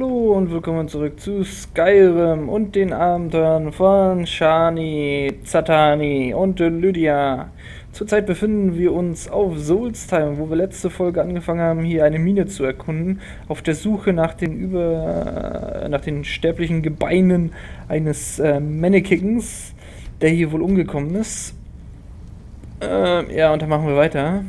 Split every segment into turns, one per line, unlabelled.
Hallo und willkommen zurück zu Skyrim und den Abenteuern von Shani, Zatani und Lydia. Zurzeit befinden wir uns auf Soulstime, wo wir letzte Folge angefangen haben, hier eine Mine zu erkunden, auf der Suche nach den über nach den sterblichen Gebeinen eines äh, Mannequins, der hier wohl umgekommen ist. Äh, ja, und dann machen wir weiter.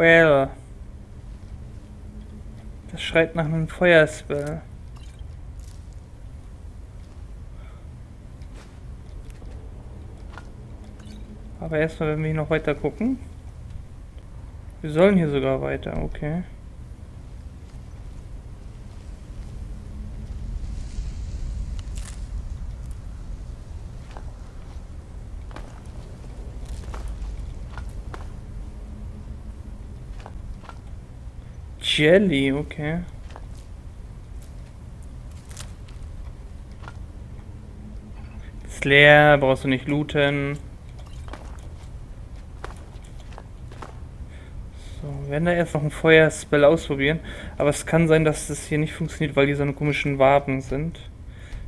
Well. Das schreit nach einem Feuerspell. Aber erstmal, wenn wir hier noch weiter gucken. Wir sollen hier sogar weiter, okay. Jelly, okay. Ist leer, brauchst du nicht looten. So, wir werden da erst noch ein Feuerspell ausprobieren. Aber es kann sein, dass das hier nicht funktioniert, weil die so eine komischen Waben sind.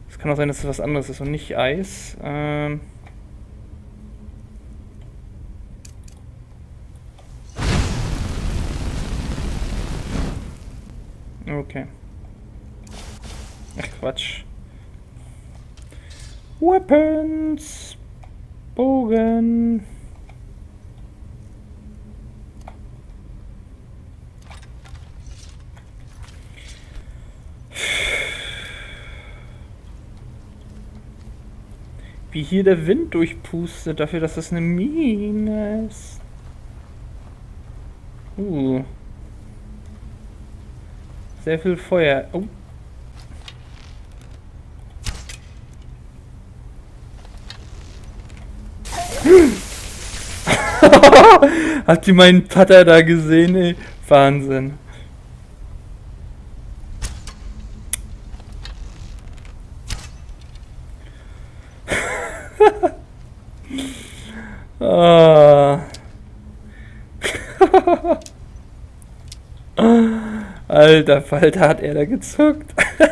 Es kann auch sein, dass es was anderes ist und nicht Eis. Ähm... Okay. Ach Quatsch. Weapons. Bogen. Wie hier der Wind durchpustet, dafür, dass das eine Mine ist. Uh. Sehr viel Feuer. Oh. Habt ihr meinen Patter da gesehen, ey? Wahnsinn. ah. Alter Falter hat er da gezuckt.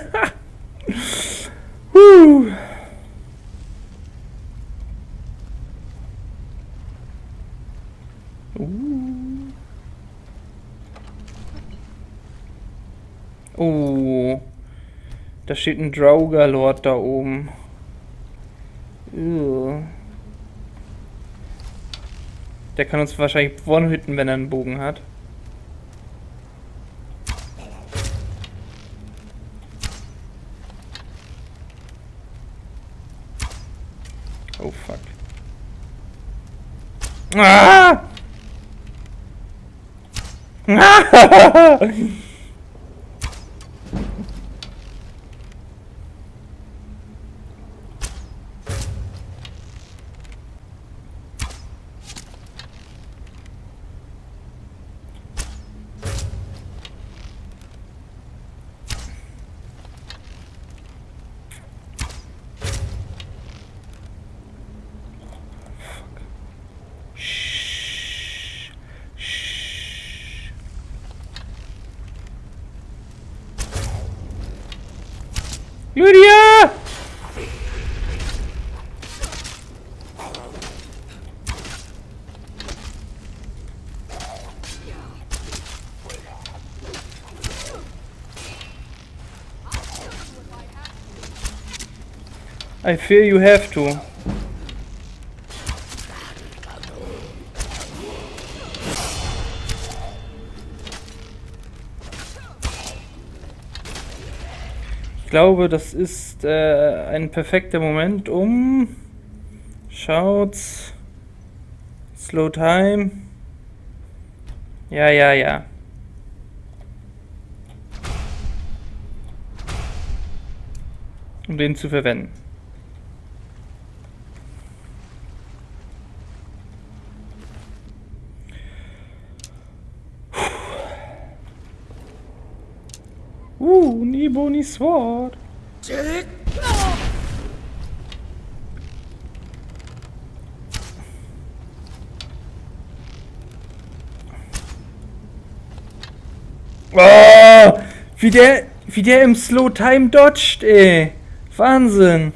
huh. Uh. Oh. Da steht ein Drauger-Lord da oben. Ugh. Der kann uns wahrscheinlich one-hitten, wenn er einen Bogen hat. Oh fuck. Ah! I fear you have to. Ich glaube, das ist äh, ein perfekter Moment, um schaut's. Slow Time. Ja, ja, ja. Um den zu verwenden. Niboni Sword. Oh, wie der, wie der im Slow Time dodgt, ey. Wahnsinn.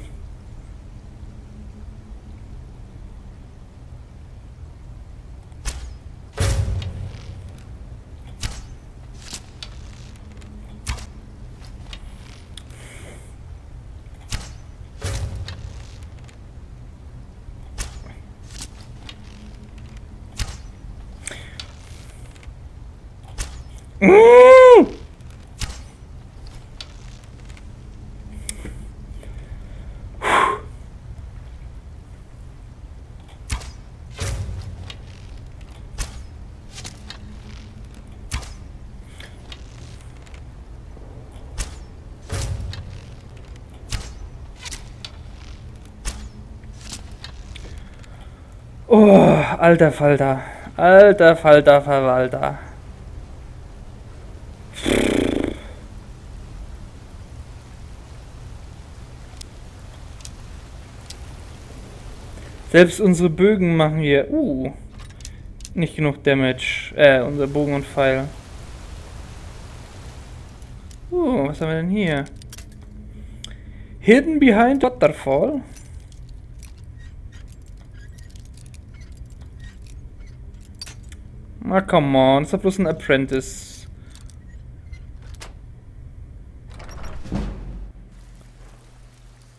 Mm! Oh, alter Falter. Alter Falter Verwalter. Selbst unsere Bögen machen hier... Uh, nicht genug Damage. Äh, unser Bogen und Pfeil. Uh, was haben wir denn hier? Hidden behind Waterfall. Ah, come on. Das ist doch bloß ein Apprentice.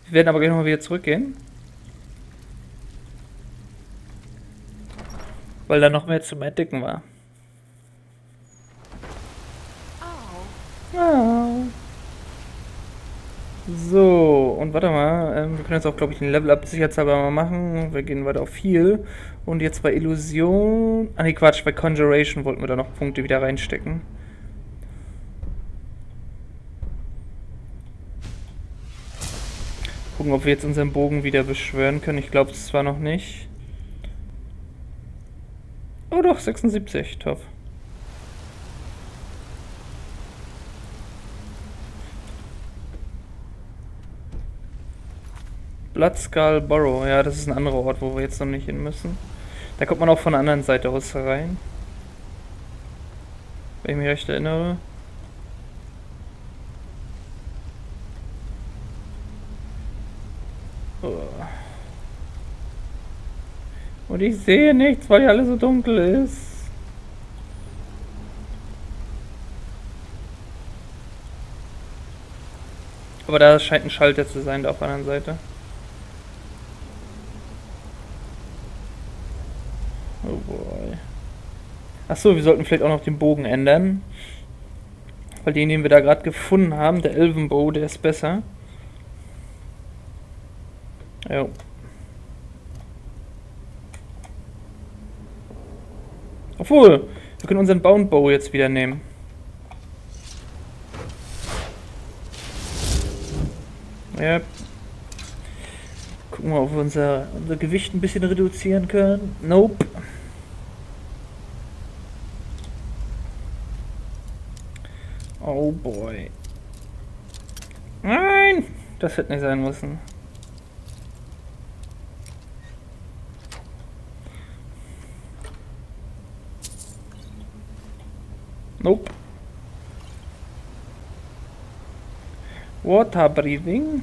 Wir werden aber gleich nochmal wieder zurückgehen. Weil da noch mehr zum Entdecken war. Oh. So, und warte mal, ähm, wir können jetzt auch, glaube ich, ein Level-Up sicherheitshalber mal machen. Wir gehen weiter auf Heal. Und jetzt bei Illusion... Ah ne, Quatsch, bei Conjuration wollten wir da noch Punkte wieder reinstecken. Gucken, ob wir jetzt unseren Bogen wieder beschwören können. Ich glaube es zwar noch nicht. Oh doch, 76, top. Bloodskull Borough, ja, das ist ein anderer Ort, wo wir jetzt noch nicht hin müssen. Da kommt man auch von der anderen Seite aus rein. Wenn ich mich recht erinnere. Oh. Und ich sehe nichts, weil hier alles so dunkel ist. Aber da scheint ein Schalter zu sein, da auf der anderen Seite. Oh boy. Achso, wir sollten vielleicht auch noch den Bogen ändern. Weil den, den wir da gerade gefunden haben, der Elvenbow, der ist besser. Jo. Obwohl, wir können unseren Bound Bow jetzt wieder nehmen. Ja. Gucken wir, ob wir unser, unser Gewicht ein bisschen reduzieren können. Nope. Oh boy. Nein! Das hätte nicht sein müssen. Nope. Water breathing.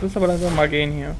Jetzt müssen wir langsam mal gehen hier.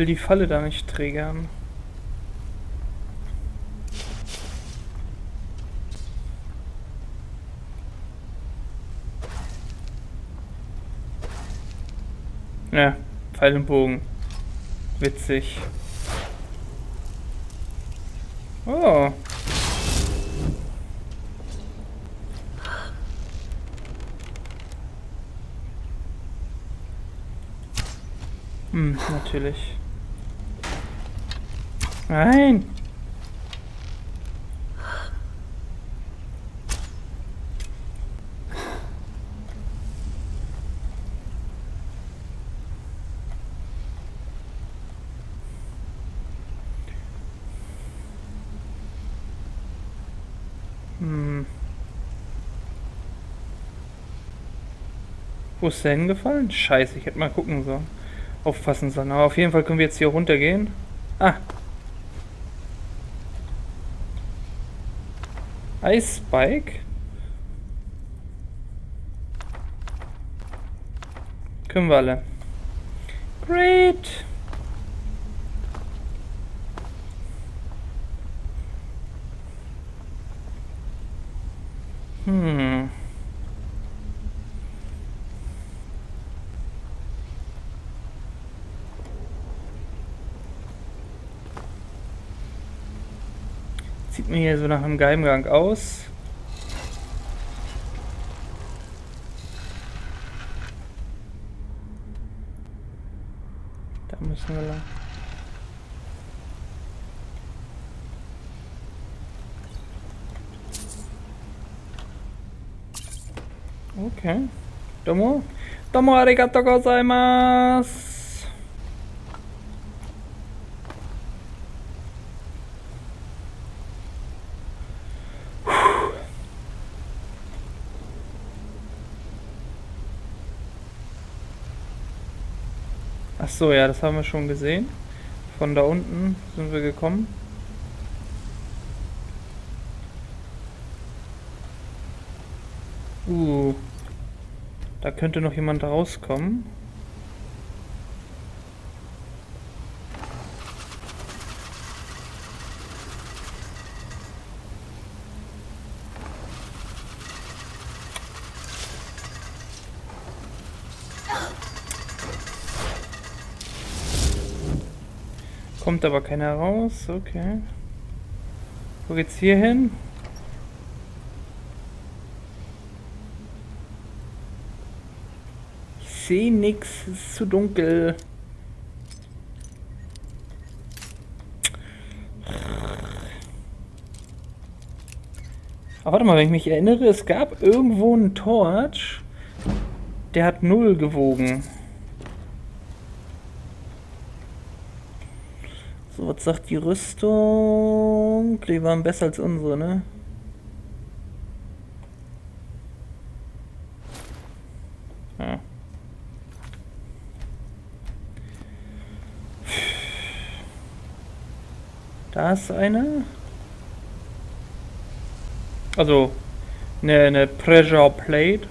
Will die Falle da nicht triggern. Ja, Pfeil und Bogen. Witzig. Oh. Hm, natürlich. Nein! Hm. Wo ist der hingefallen? Scheiße, ich hätte mal gucken sollen. Aufpassen sollen. Aber auf jeden Fall können wir jetzt hier runtergehen. Ah. Ice Spike. Können wir alle. Great. Hmm. Mir hier so nach einem Geheimgang aus. Da müssen wir lang. Okay. Domo. Domo arigato gozaimasu. Ach so, ja, das haben wir schon gesehen. Von da unten sind wir gekommen. Uh. Da könnte noch jemand rauskommen. Kommt aber keiner raus, okay. Wo geht's hier hin? sehe nichts, ist zu dunkel. Aber warte mal, wenn ich mich erinnere, es gab irgendwo einen Torch, der hat null gewogen. So, was sagt die Rüstung? Die waren besser als unsere, ne? Da ist eine. Also eine, eine Pressure Plate.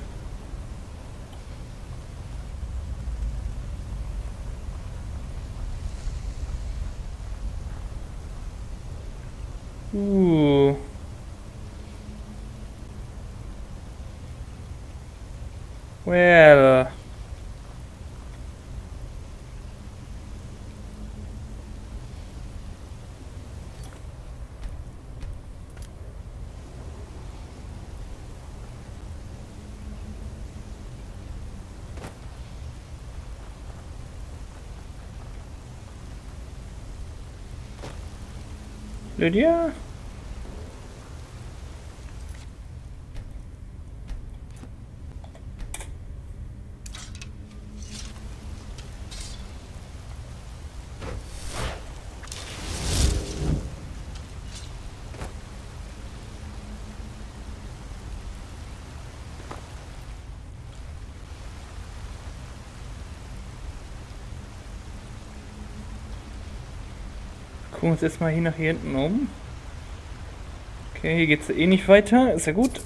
Lydia? Gucken wir uns jetzt mal hier nach hier hinten um. Okay, hier geht es eh nicht weiter. Ist ja gut.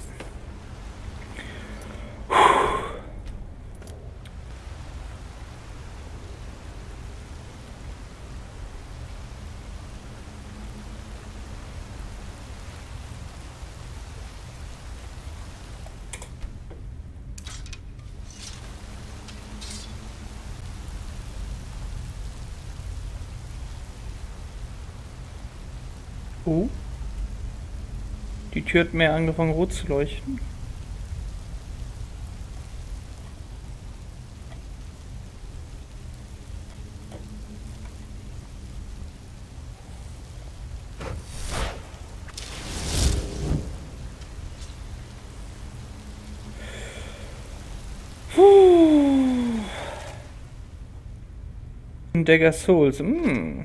Oh. Die Tür hat mehr angefangen rot zu leuchten. Dagger Souls. Mm.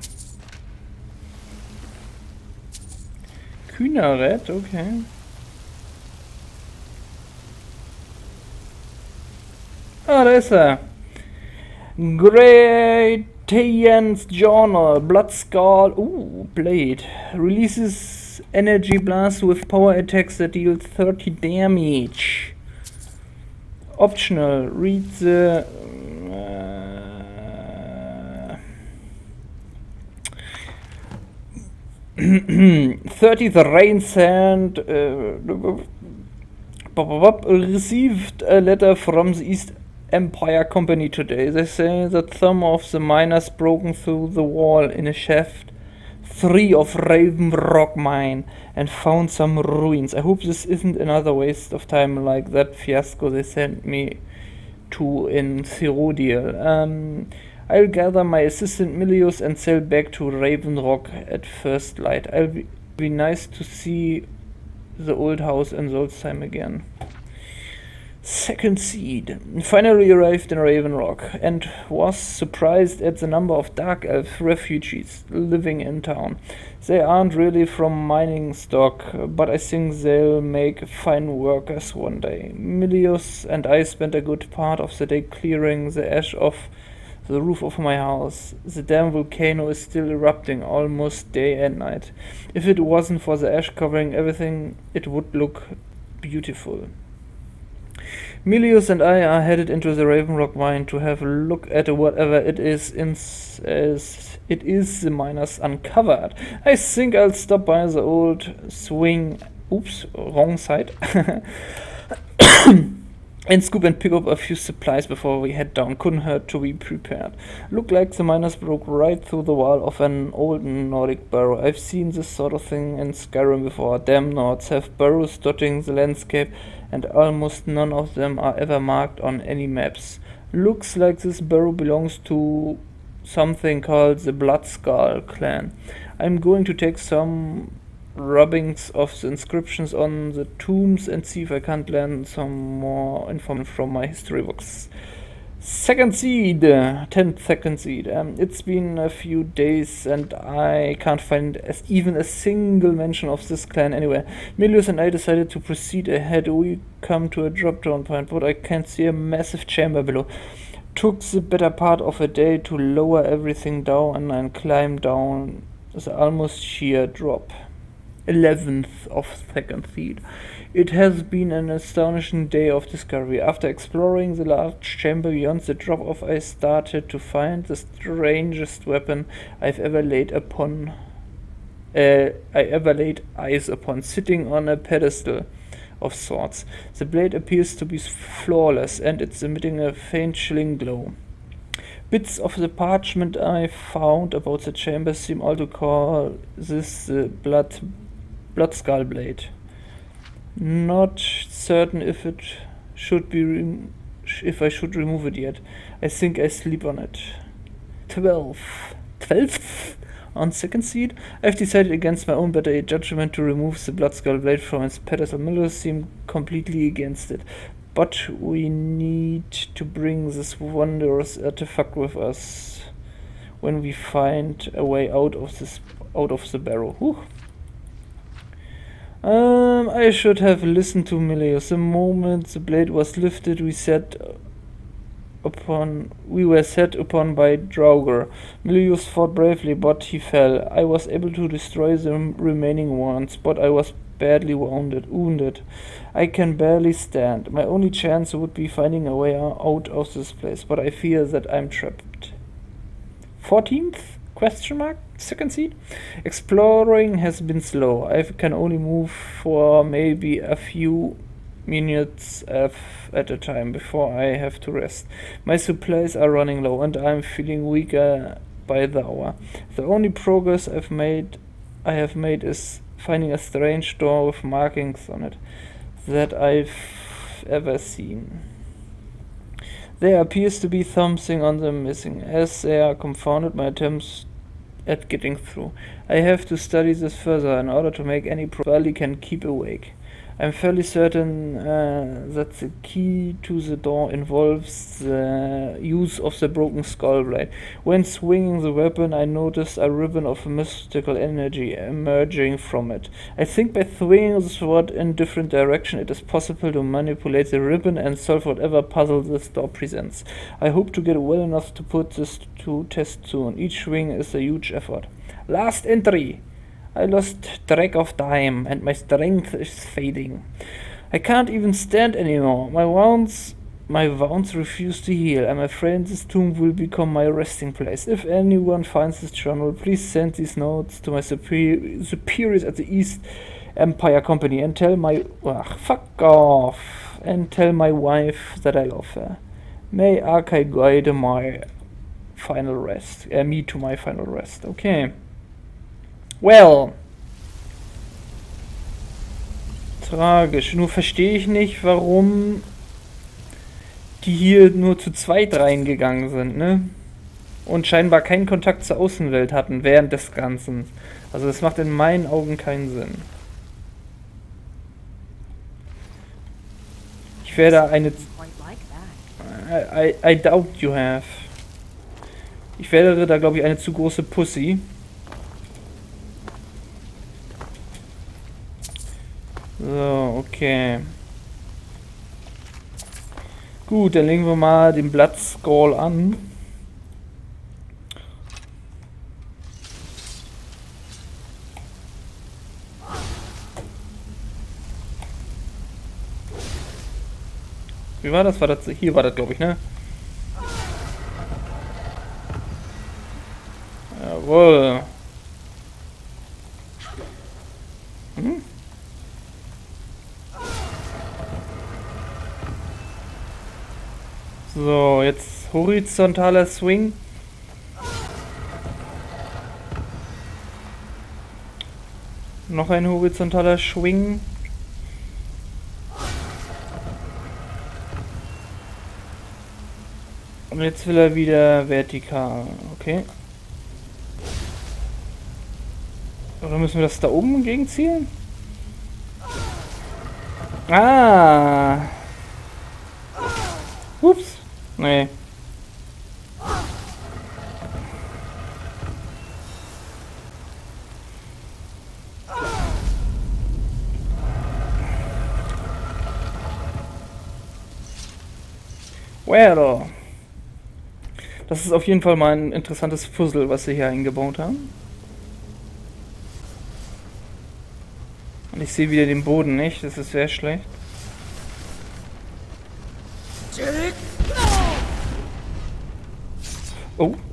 Kühneret, okay. Ah, da ist er. Greytaian's Journal, Blood Skull, ooh, Blade. Releases energy blast with power attacks that deal 30 damage. Optional, read the 30 the rain sand uh, received a letter from the East Empire Company today. They say that some of the miners broken through the wall in a shaft three of Raven Rock mine and found some ruins. I hope this isn't another waste of time like that fiasco they sent me to in Cyrodiil. Um, I'll gather my assistant Milius and sail back to Raven Rock at first light. I'll be, be nice to see the old house in Solstheim again. Second seed finally arrived in Raven Rock and was surprised at the number of Dark Elf refugees living in town. They aren't really from mining stock, but I think they'll make fine workers one day. Milius and I spent a good part of the day clearing the ash off the roof of my house. The damn volcano is still erupting almost day and night. If it wasn't for the ash covering everything, it would look beautiful. Milius and I are headed into the Raven Rock mine to have a look at whatever it is in as it is the miners uncovered. I think I'll stop by the old swing. Oops, wrong side. And scoop and pick up a few supplies before we head down. Couldn't hurt to be prepared. Looked like the miners broke right through the wall of an old Nordic burrow. I've seen this sort of thing in Skyrim before. Damn Nords have burrows dotting the landscape, and almost none of them are ever marked on any maps. Looks like this burrow belongs to something called the Blood Skull clan. I'm going to take some rubbings of the inscriptions on the tombs and see if I can't learn some more information from my history books. Second seed, uh, 10th second seed. Um, it's been a few days and I can't find as even a single mention of this clan anywhere. Milius and I decided to proceed ahead. We come to a drop down point, but I can see a massive chamber below. Took the better part of a day to lower everything down and climb down the almost sheer drop. 11th of second seed. It has been an astonishing day of discovery. After exploring the large chamber beyond the drop off, I started to find the strangest weapon I've ever laid upon. Uh, I ever laid eyes upon, sitting on a pedestal of sorts. The blade appears to be flawless and it's emitting a faint chilling glow. Bits of the parchment I found about the chamber seem all to call this the blood Blood Skull Blade. Not certain if it should be if I should remove it yet. I think I sleep on it. 12. 12th on second seed. I've decided against my own better judgment to remove the Blood Skull Blade from its pedestal. Miller seemed completely against it. But we need to bring this wondrous artifact with us when we find a way out of this out of the barrow. Whew. Um, I should have listened to Milius. The moment the blade was lifted, we set upon we were set upon by Draugr. Milius fought bravely, but he fell. I was able to destroy the remaining ones, but I was badly wounded. Wounded. I can barely stand. My only chance would be finding a way out of this place, but I fear that I'm trapped. Fourteenth question mark? second seed. Exploring has been slow. I can only move for maybe a few minutes at a time before I have to rest. My supplies are running low and I'm feeling weaker by the hour. The only progress I've made I have made is finding a strange door with markings on it that I've ever seen. There appears to be something on them missing. As they are confounded, my attempts at getting through. I have to study this further in order to make any probably can keep awake. I'm fairly certain uh, that the key to the door involves the use of the broken skull blade. When swinging the weapon, I noticed a ribbon of mystical energy emerging from it. I think by swinging the sword in different direction, it is possible to manipulate the ribbon and solve whatever puzzle this door presents. I hope to get well enough to put this to test soon. Each swing is a huge effort. Last entry! I lost track of time and my strength is fading. I can't even stand anymore. My wounds my wounds refuse to heal. I'm afraid this tomb will become my resting place. If anyone finds this journal, please send these notes to my superior, superiors at the East Empire Company and tell my ugh, fuck off and tell my wife that I love her. May Arkai guide my final rest. Uh, me to my final rest. Okay. Well. Tragisch. Nur verstehe ich nicht, warum die hier nur zu zweit reingegangen sind, ne? Und scheinbar keinen Kontakt zur Außenwelt hatten während des Ganzen. Also das macht in meinen Augen keinen Sinn. Ich werde eine... I, I, I doubt you have. Ich wäre da, glaube ich, eine zu große Pussy. So, okay. Gut, dann legen wir mal den Blood Skull an. Wie war das? War das hier war das, glaube ich, ne? Jawohl. Hm? So, jetzt horizontaler Swing. Noch ein horizontaler Swing. Und jetzt will er wieder vertikal. Okay. Oder müssen wir das da oben gegenzielen? Ah. Nee. Well. Das ist auf jeden Fall mal ein interessantes Puzzle, was sie hier eingebaut haben. Und ich sehe wieder den Boden nicht, das ist sehr schlecht. Oh.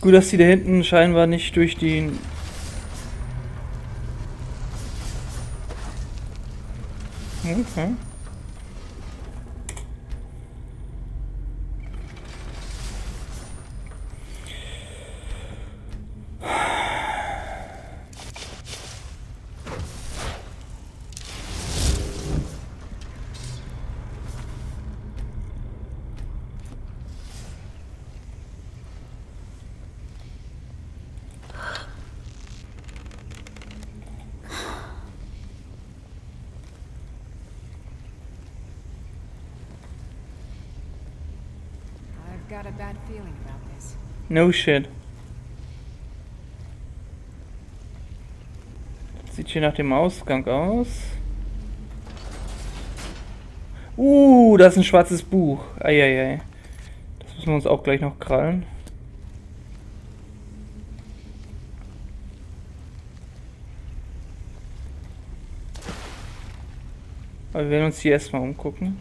Gut, dass die da hinten scheinbar nicht durch den... Okay. No shit. Sieht hier nach dem Ausgang aus. Uh, das ist ein schwarzes Buch. Eieiei. Das müssen wir uns auch gleich noch krallen. Aber wir werden uns hier erstmal umgucken.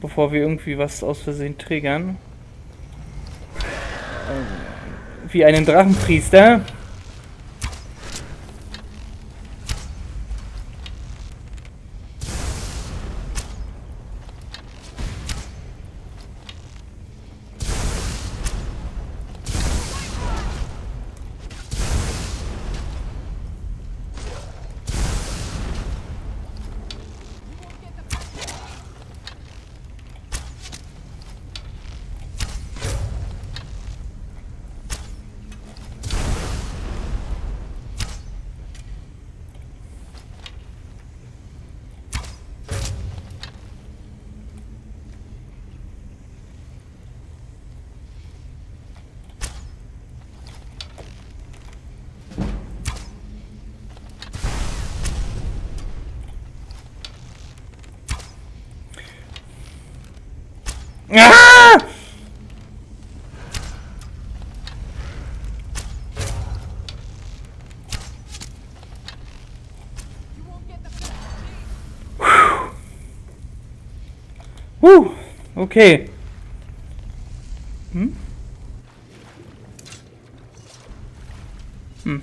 Bevor wir irgendwie was aus Versehen triggern. Wie einen Drachenpriester. Ah! Huh, okay. Hm? Hm.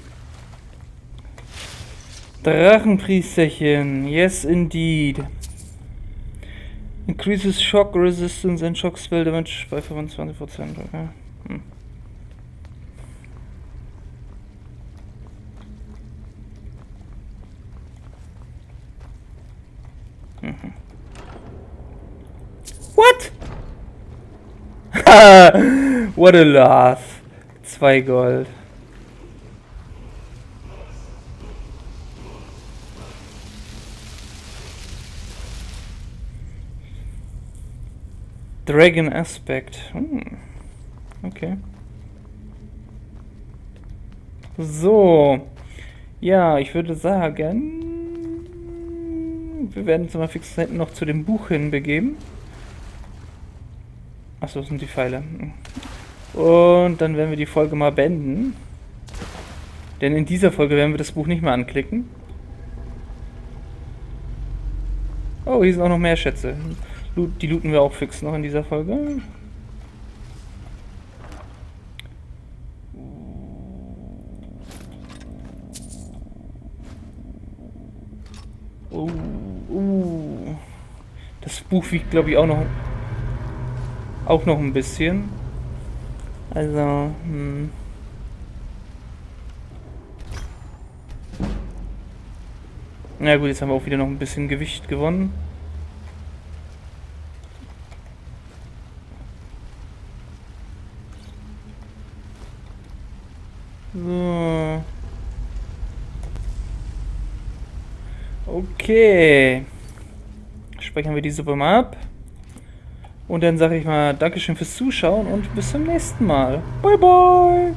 Drachenpriesterchen, yes indeed. Increases shock resistance and shock spell damage bei 25%. Okay. Hm. Mhm. What? What a laugh. Zwei Gold. Dragon Aspect. Hm. Okay. So. Ja, ich würde sagen, wir werden uns mal fix noch zu dem Buch hinbegeben. Achso, sind die Pfeile. Und dann werden wir die Folge mal beenden. Denn in dieser Folge werden wir das Buch nicht mehr anklicken. Oh, hier sind auch noch mehr Schätze. Die looten wir auch fix noch in dieser Folge. Uh, uh. Das Buch wiegt, glaube ich, auch noch auch noch ein bisschen. Also, hm. Na gut, jetzt haben wir auch wieder noch ein bisschen Gewicht gewonnen. So. Okay. Speichern wir die Suppe mal ab. Und dann sage ich mal Dankeschön fürs Zuschauen und bis zum nächsten Mal. Bye, bye.